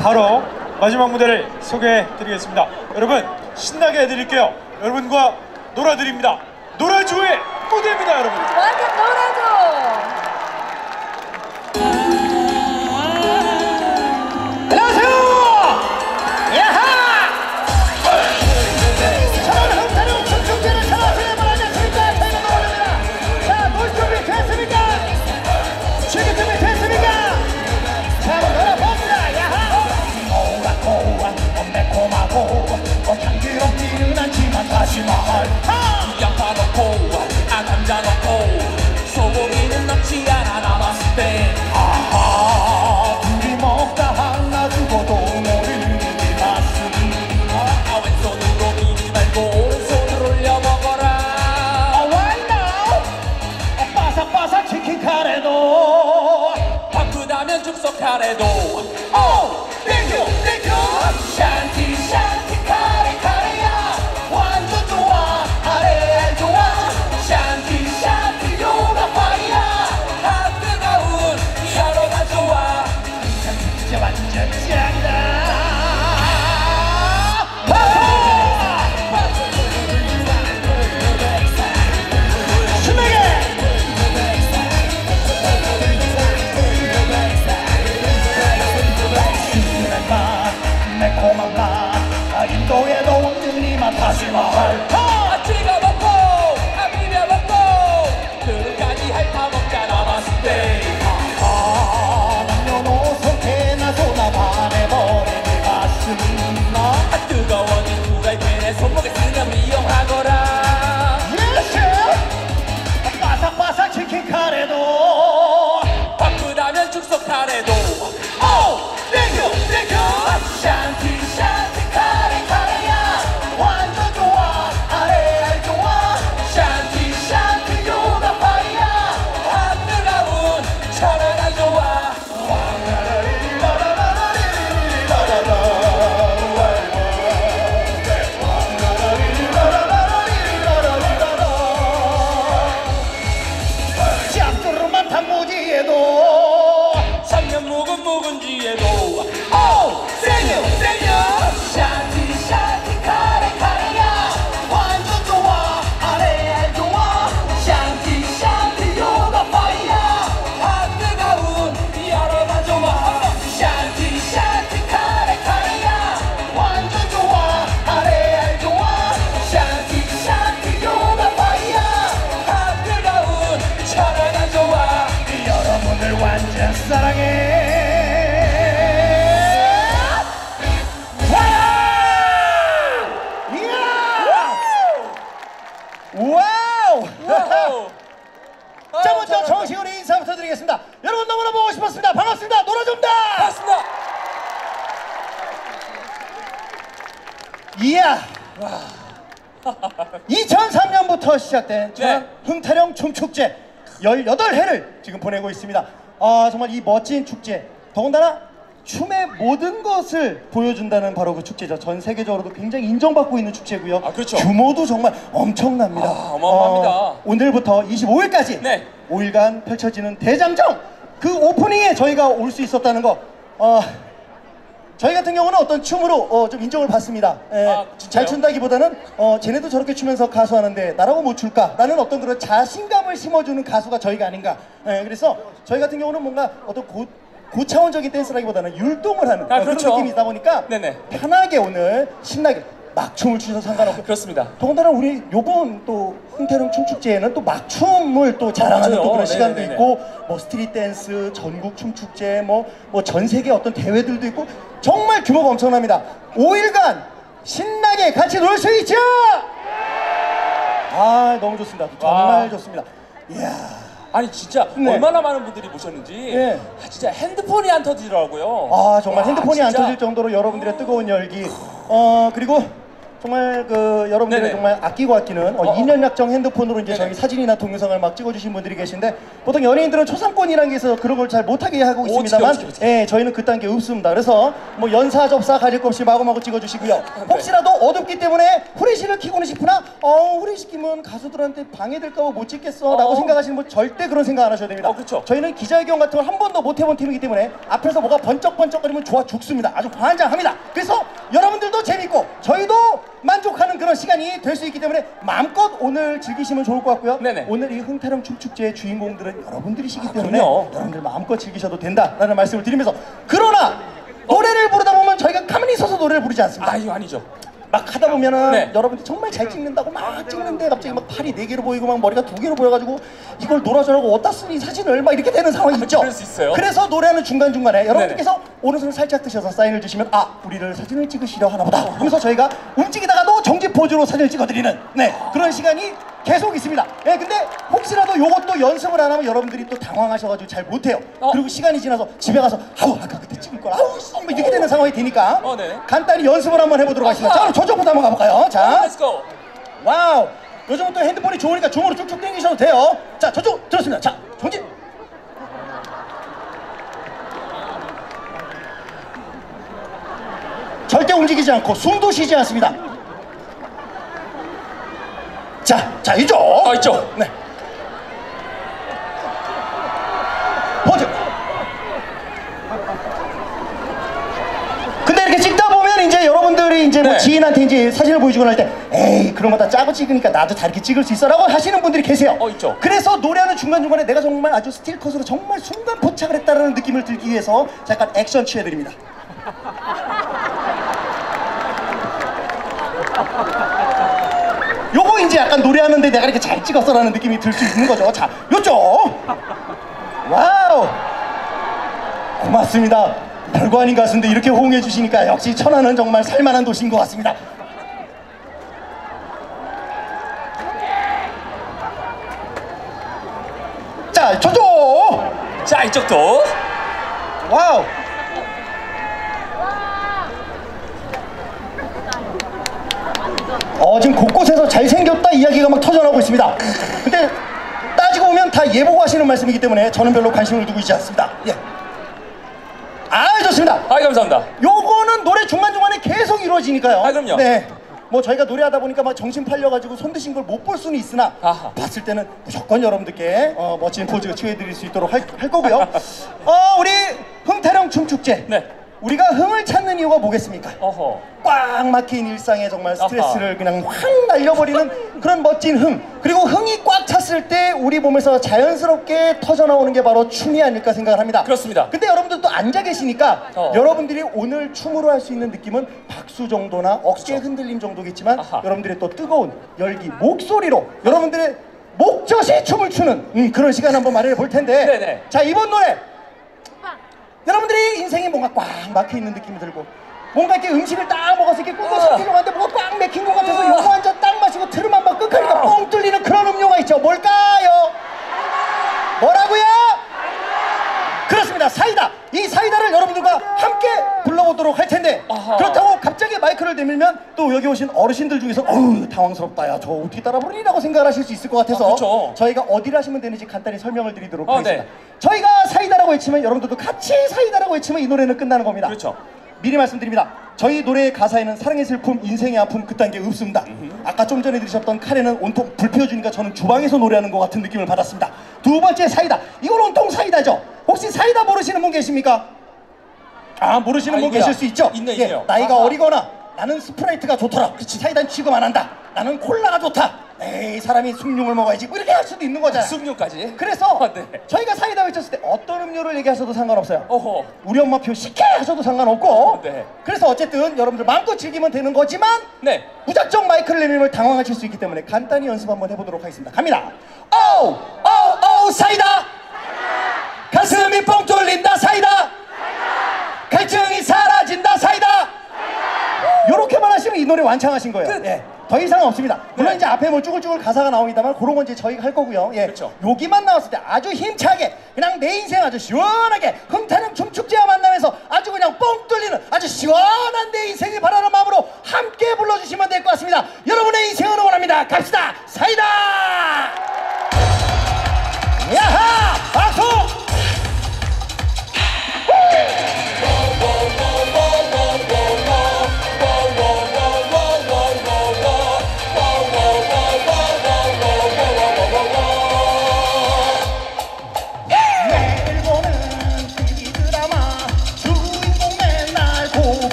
바로 마지막 무대를 소개해 드리겠습니다. 여러분 신나게 해드릴게요. 여러분과 놀아드립니다. 놀아주의 무대입니다, 여러분. 완전 놀아 없는 이맛 시작된 저 네. 흥타령 춤축제 18회를 지금 보내고 있습니다 아 정말 이 멋진 축제 더군다나 춤의 모든 것을 보여준다는 바로 그 축제죠 전 세계적으로도 굉장히 인정받고 있는 축제고요 아, 그렇죠. 규모도 정말 엄청납니다 아, 어마어마합니다. 어, 오늘부터 25일까지 네. 5일간 펼쳐지는 대장정 그 오프닝에 저희가 올 수 있었다는 거 어, 저희 같은 경우는 어떤 춤으로 어, 좀 인정을 받습니다. 예, 아? 잘 춘다기보다는 어, 쟤네도 저렇게 추면서 가수하는데 나라고 못 출까 라는 어떤 그런 자신감을 심어주는 가수가 저희가 아닌가. 예, 그래서 저희 같은 경우는 뭔가 어떤 고, 고차원적인 댄스라기보다는 율동을 하는 아, 어, 그렇죠. 그런 느낌이다 보니까 네네. 편하게 오늘 신나게 막 춤을 추셔도 상관없고 그렇습니다 더군다나 우리 요번 또 흥태령 춤축제에는 또 막춤을 또 자랑하는 맞아요. 또 그런 시간도 네네네네. 있고 뭐 스트릿 댄스 전국 춤축제 뭐 뭐 전 세계 어떤 대회들도 있고 정말 규모가 엄청납니다. 5일간 신나게 같이 놀 수 있죠? 아 너무 좋습니다. 정말 와. 좋습니다. 이야 아니 진짜 네. 얼마나 많은 분들이 보셨는지 네. 아, 진짜 핸드폰이 안 터지더라고요 아 정말 와, 핸드폰이 안 진짜. 터질 정도로 여러분들의 뜨거운 열기 어 그리고 정말 그 여러분들이 네네. 정말 아끼고 아끼는 어, 어, 어. 2년 약정 핸드폰으로 이제 네네. 저희 사진이나 동영상을 막 찍어주신 분들이 계신데 보통 연예인들은 초상권이라는 게 있어서 그런 걸 잘 못하게 하고 있습니다만 어떻게. 예, 저희는 그딴 게 없습니다. 그래서 뭐 연사 접사 가릴 것 없이 마구마구 찍어주시고요. 혹시라도 어둡기 때문에 후레쉬를 켜고는 싶으나 어 후레쉬 키면 가수들한테 방해될까 봐 못 찍겠어 라고 어. 생각하시는 분 절대 그런 생각 안 하셔도 됩니다. 어, 그쵸. 저희는 기자회견 같은 걸 한 번도 못 해본 팀이기 때문에 앞에서 뭐가 번쩍번쩍거리면 좋아 죽습니다. 아주 환장합니다. 그래서 여러분들도 재밌고 저희도 만족하는 그런 시간이 될 수 있기 때문에 마음껏 오늘 즐기시면 좋을 것 같고요. 네네. 오늘 이 흥타령 춤축제의 주인공들은 여러분들이시기 때문에 그럼요. 여러분들 마음껏 즐기셔도 된다라는 말씀을 드리면서 그러나 노래를 부르다 보면 저희가 가만히 서서 노래를 부르지 않습니다. 아유 아니죠. 막 하다 보면은 네. 여러분들 정말 잘 찍는다고 막 찍는데 갑자기 막 팔이 네 개로 보이고 막 머리가 두 개로 보여가지고 이걸 놀아주라고 어디다 쓰니 사진을 막 이렇게 되는 상황이 있죠. 그럴 수 있어요. 그래서 노래하는 중간 중간에 여러분들께서 오른손을 살짝 드셔서 사인을 주시면 아 우리를 사진을 찍으시려 하나 보다. 그러면서 저희가 움직이다가도 정지 포즈로 사진을 찍어드리는 네 그런 시간이 계속 있습니다. 네 근데 혹시라도 요것도 연습을 안 하면 여러분들이 또 당황하셔가지고 잘 못해요. 어. 그리고 시간이 지나서 집에 가서 아우 아까 그때 찍을 걸 아우 씨, 뭐 이렇게 되는 상황이 되니까 어, 네. 간단히 연습을 한번 해보도록 하겠습니다. 자, 그럼 저쪽부터 한번 가볼까요? 자, Let's go. Wow. 요즘은 또 핸드폰이 좋으니까 줌으로 쭉쭉 당기셔도 돼요. 자, 저쪽 들었습니다. 자, 정지. 절대 움직이지 않고 숨도 쉬지 않습니다. 자, 자 이쪽. 어 있죠. 네. 포즈. 근데 이렇게 찍다 보면 이제 여러분들이 이제 뭐 네. 지인한테 이제 사진을 보여주거나 할 때 에이 그런 거 다 짜고 찍으니까 나도 다 이렇게 찍을 수 있어라고 하시는 분들이 계세요. 어, 있죠. 그래서 노래하는 중간 중간에 내가 정말 아주 스틸 컷으로 정말 순간 포착을 했다는 느낌을 들기 위해서 잠깐 액션 취해드립니다. 이제 약간 노래하는데 내가 이렇게 잘 찍었어라는 느낌이 들 수 있는 거죠. 자, 요쪽. Wow. 고맙습니다. 별거 아닌 가수인데 이렇게 호응해 주시니까 역시 천안은 정말 살만한 도시인 것 같습니다. 자, 저쪽. 자 이쪽도. Wow. 어 지금 곳곳에서 잘생겼다 이야기가 막 터져나오고 있습니다. 근데 따지고 보면 다 예보고 하시는 말씀이기 때문에 저는 별로 관심을 두고 있지 않습니다. 예. 아 좋습니다. 아 감사합니다. 요거는 노래 중간중간에 계속 이루어지니까요. 아, 그럼요. 네. 뭐 저희가 노래하다 보니까 막 정신 팔려가지고 손 드신 걸 못 볼 수는 있으나 아하. 봤을 때는 무조건 여러분들께 어, 멋진 포즈 취해드릴 수 있도록 할, 할 거고요. 어 우리 흥타령 춤축제. 네. 우리가 흥을 찾는 이유가 뭐겠습니까? 어허. 꽉 막힌 일상에 정말 스트레스를 아하. 그냥 확 날려버리는 그런 멋진 흥 그리고 흥이 꽉 찼을 때 우리 몸에서 자연스럽게 터져나오는 게 바로 춤이 아닐까 생각을 합니다 그렇습니다. 근데 여러분들 또 앉아 계시니까 어. 여러분들이 오늘 춤으로 할 수 있는 느낌은 박수 정도나 어깨 그렇죠. 흔들림 정도겠지만 아하. 여러분들의 또 뜨거운 열기 목소리로 여러분들의 목젖이 춤을 추는 음, 그런 시간 한번 마련해 볼 텐데 네네. 자 이번 노래 여러분들이 인생이 뭔가 꽉 막혀 있는 느낌이 들고 뭔가 이렇게 음식을 딱 먹어서 이렇게 꿀꺽 삼키려고 하는데 뭐가 꽉 막힌 것 같아서 요거 한 잔 딱 마시고 트름 한번 끝하니까 뻥 뚫리는 그런 음료가 있죠 뭘까요? 뭐라고요? 그렇습니다 사이다 이 사이다를 여러분들과 함께 불러보도록 할 텐데. 그렇다고 갑자기 마이크를 내밀면 또 여기 오신 어르신들 중에서 어우 당황스럽다 야 저 어떻게 따라 부르리라고 생각을 하실 수 있을 것 같아서 아. 저희가 어디를 하시면 되는지 간단히 설명을 드리도록 어, 하겠습니다 네. 저희가 사이다 라고 외치면 여러분들도 같이 사이다라고 외치면 이 노래는 끝나는 겁니다 그렇죠. 미리 말씀드립니다. 저희 노래의 가사에는 사랑의 슬픔, 인생의 아픔 그딴 게 없습니다. 아까 좀 전에 들으셨던 카레는 온통 불 피워주니까 저는 주방에서 노래하는 것 같은 느낌을 받았습니다. 두 번째 사이다. 이건 온통 사이다죠. 혹시 사이다 모르시는 분 계십니까? 아 모르시는 아, 분 이거야. 계실 수 있죠. 있네, 예, 있네요. 나이가 아하. 어리거나 나는 스프라이트가 좋더라. 그치 사이다는 취급 안 한다. 나는 콜라가 좋다. 에이 사람이 숭늉을 먹어야지. 뭐 이렇게 할 수도 있는 거잖아. 숙류까지. 그래서 아, 네. 저희가 사이다 외쳤을 때 어떤 음료를 얘기하셔도 상관없어요. 어허. 우리 엄마표 식혜 하셔도 상관없고 네. 그래서 어쨌든 여러분들 마음껏 즐기면 되는 거지만 네. 무작정 마이크를 내밀면 당황하실 수 있기 때문에 간단히 연습 한번 해보도록 하겠습니다 갑니다 오우 오우 오우 사이다 가슴이 뻥 뚫린다 사이다 갈증이 사라진다 사이다 요렇게만 하시면 이 노래 완창하신 거예요 끝. 예. 더 이상 없습니다. 물론 네. 이제 앞에 뭐 쭈글쭈글 가사가 나옵니다만 그런 건 이제 저희가 할 거고요. 예. 그렇죠. 여기만 나왔을 때 아주 힘차게 그냥 내 인생 아주 시원하게 흥타는 춤축제와 만나면서 아주 그냥 뻥 뚫리는 아주 시원한 내 인생이 바라는 마음으로 함께 불러주시면 될 것 같습니다. 자 갑시다. 사이다! 야하! 박수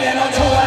시원해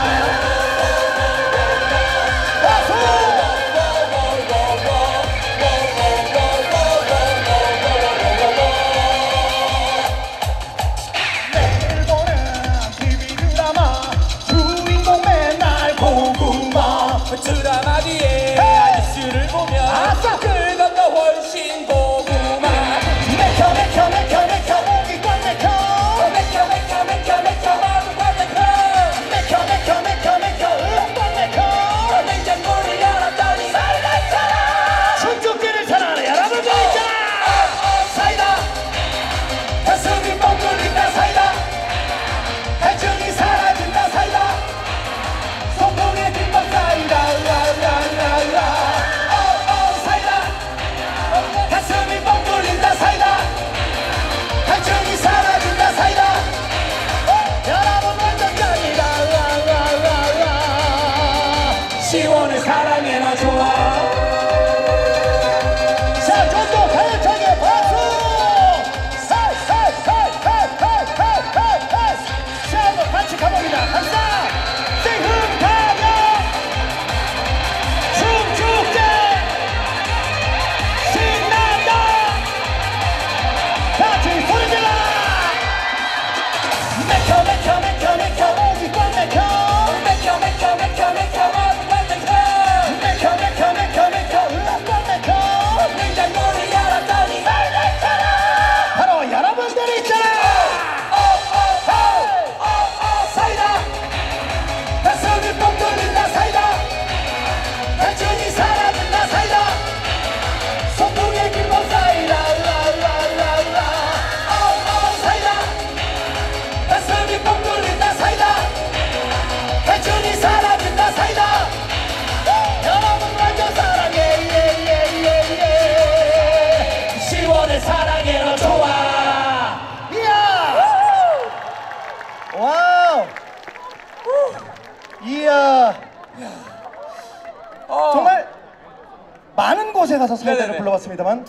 많은 곳에 가서 사이다를 네네네. 불러봤습니다만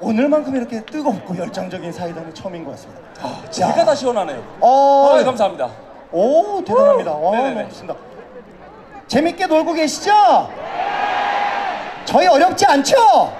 오늘만큼 이렇게 뜨겁고 열정적인 사이다는 처음인 것 같습니다 제가 다 시원하네요. 어, 아, 감사합니다. 오 대단합니다 와 네네네. 너무 좋습니다 재밌게 놀고 계시죠? 저희 어렵지 않죠?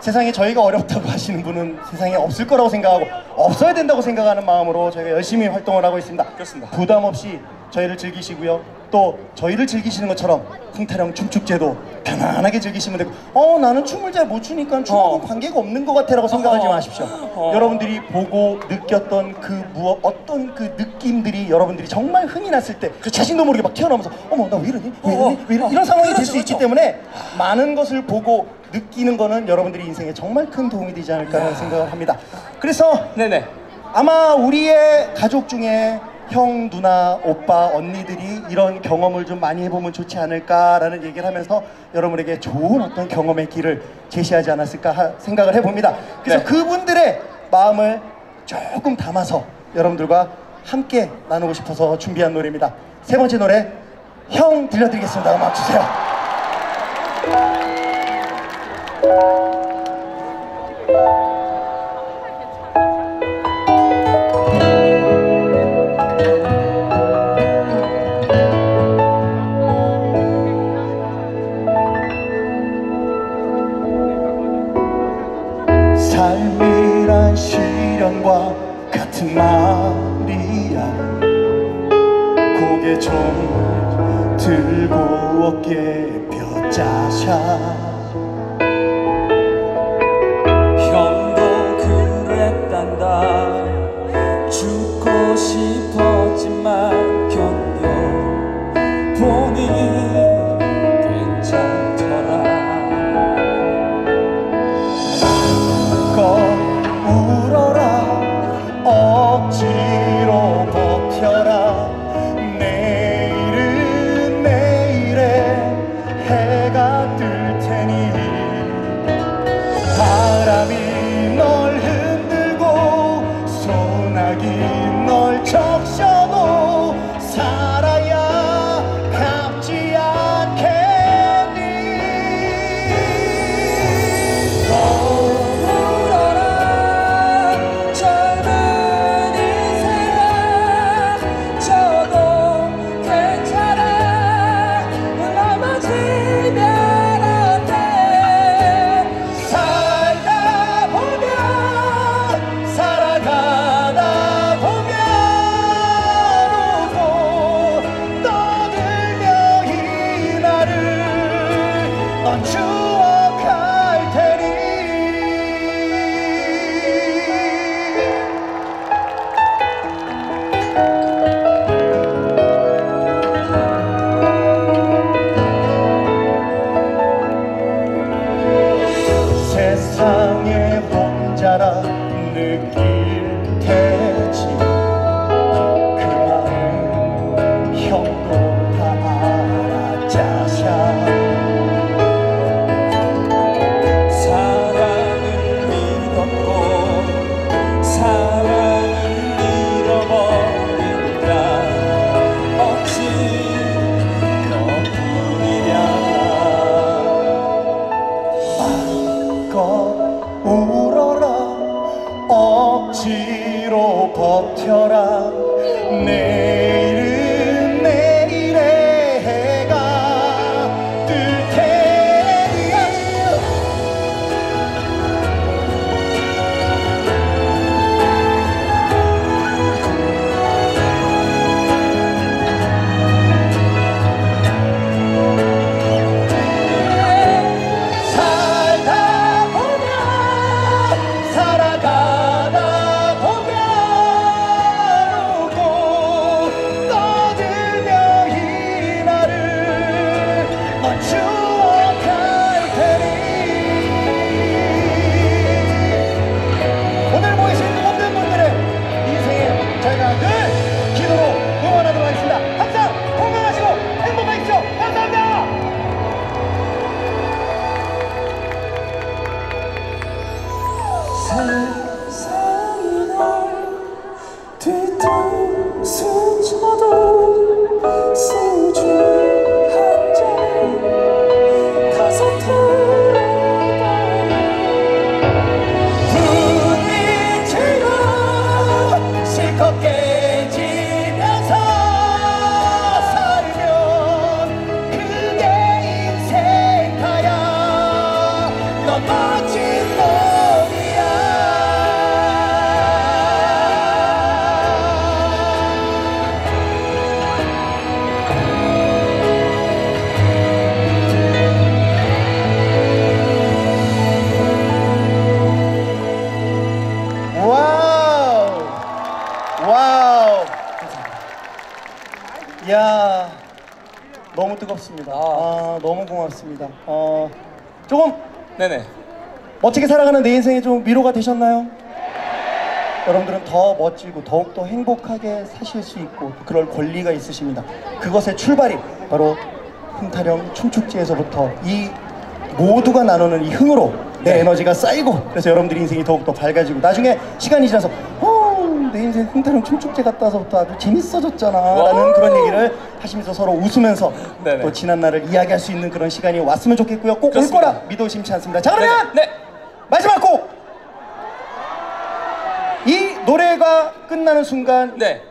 세상에 저희가 어렵다고 하시는 분은 세상에 없을 거라고 생각하고 없어야 된다고 생각하는 마음으로 저희가 열심히 활동을 하고 있습니다. 그렇습니다. 부담 없이 저희를 즐기시고요. 또 저희를 즐기시는 것처럼 풍타령 춤축제도 편안하게 즐기시면 되고 어 나는 춤을 잘 못 추니까 춤하고 어. 관계가 없는 것 같아라고 생각하지 어. 마십시오. 어. 여러분들이 보고 느꼈던 그 무엇 어떤 그 느낌들이 여러분들이 정말 흥이 났을 때 자신도 모르게 막 튀어나오면서 어머 나 왜 이러니 왜 어, 이러니 왜 이러니 어. 이런 상황이 될 그렇죠, 수 있기 그렇죠. 때문에 많은 것을 보고 느끼는 거는 여러분들이 인생에 정말 큰 도움이 되지 않을까 하는 생각을 합니다. 그래서 네네. 아마 우리의 가족 중에 형, 누나, 오빠, 언니들이 이런 경험을 좀 많이 해보면 좋지 않을까라는 얘기를 하면서 여러분에게 좋은 어떤 경험의 길을 제시하지 않았을까 하- 생각을 해봅니다. 그래서 네. 그분들의 마음을 조금 담아서 여러분들과 함께 나누고 싶어서 준비한 노래입니다. 세 번째 노래 형 들려드리겠습니다. 음악 주세요. 네네. 멋지게 살아가는 내 인생에 좀 위로가 되셨나요? 여러분들은 더 멋지고 더욱더 행복하게 사실 수 있고 그럴 권리가 있으십니다. 그것의 출발이 바로 흥타령 춤축제에서부터 이 모두가 나누는 이 흥으로 내 에너지가 쌓이고 그래서 여러분들 인생이 더욱더 밝아지고 나중에 시간이 지나서 어, 내 인생 흥타령 춤축제 갔다 와서부터 아주 재밌어졌잖아 라는 그런 얘기를 하시면서 서로 웃으면서 네네. 또 지난 날을 이야기할 수 있는 그런 시간이 왔으면 좋겠고요. 꼭 올 그렇습니다. 거라 믿어 의심치 않습니다. 자 그러면 네. 마지막 곡! 이 노래가 끝나는 순간 네.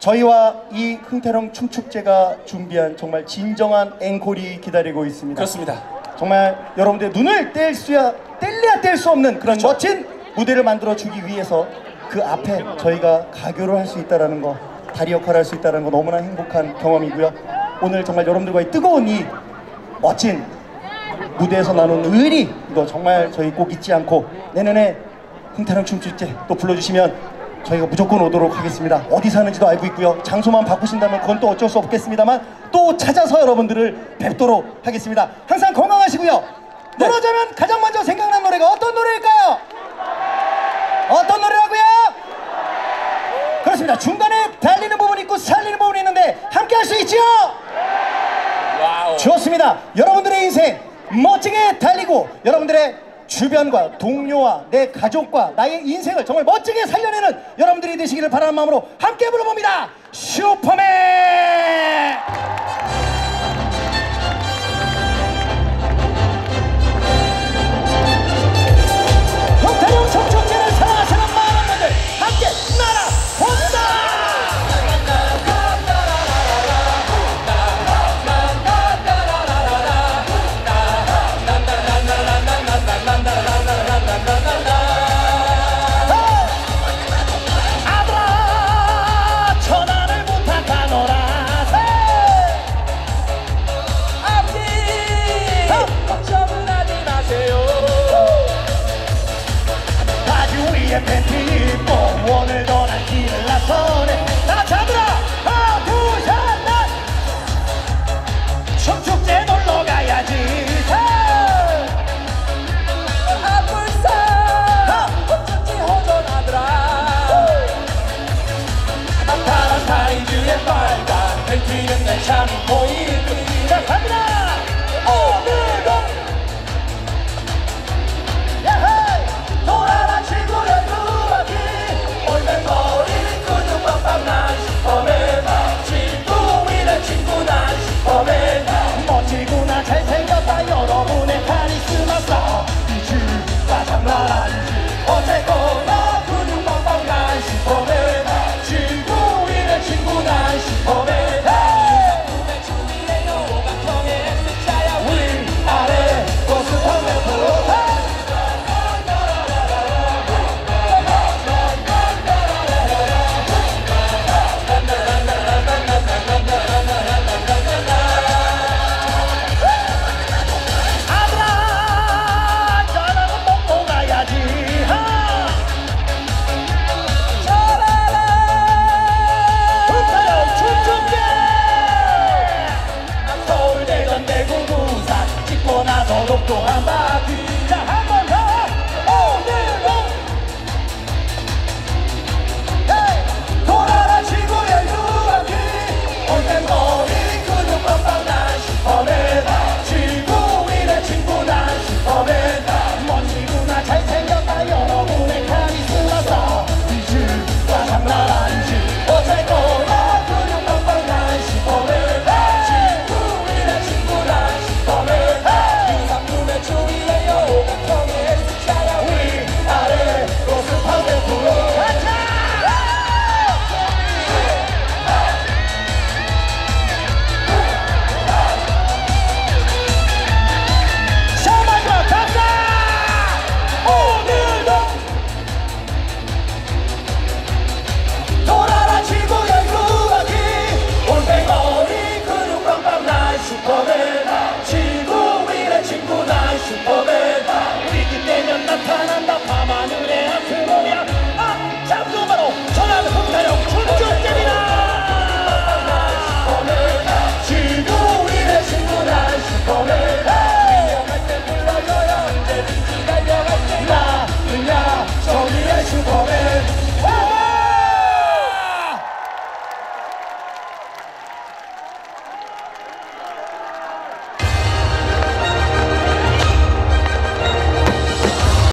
저희와 이 흥태령 춤축제가 준비한 정말 진정한 앵콜이 기다리고 있습니다. 그렇습니다. 정말 여러분들의 눈을 뗄 수야 뗄래야 뗄 수 없는 그런 그렇죠. 멋진 무대를 만들어 주기 위해서 그 앞에 저희가 가교를 할 수 있다라는 거 다리 역할을 할 수 있다는 거 너무나 행복한 경험이고요. 오늘 정말 여러분들과의 뜨거운 이 멋진 무대에서 나눈 의리 이거 정말 저희 꼭 잊지 않고 내년에 흥타령 춤축제 또 불러주시면 저희가 무조건 오도록 하겠습니다. 어디 사는지도 알고 있고요. 장소만 바꾸신다면 그건 또 어쩔 수 없겠습니다만 또 찾아서 여러분들을 뵙도록 하겠습니다. 항상 건강하시고요. 놀아자면 가장 먼저 생각난 노래가 어떤 노래일까요? 어떤 노래라고요? 그렇습니다. 중간에 달리는 부분이 있고 살리는 부분이 있는데 함께 할 수 있지요? Wow. 좋습니다. 여러분들의 인생 멋지게 달리고 여러분들의 주변과 동료와 내 가족과 나의 인생을 정말 멋지게 살려내는 여러분들이 되시기를 바라는 마음으로 함께 불러봅니다. 슈퍼맨! 바지